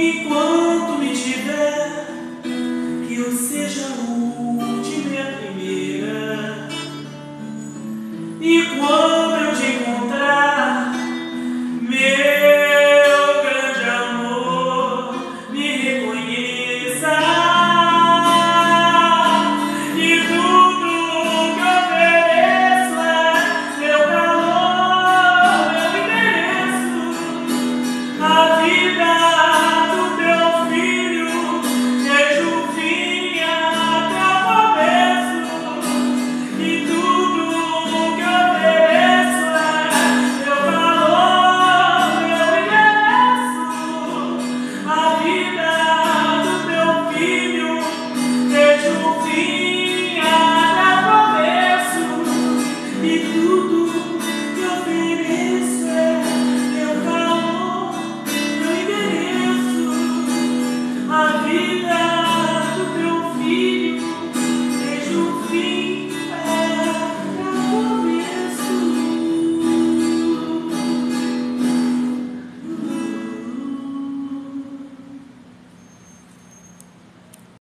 enquanto me tiver, que eu seja um. me.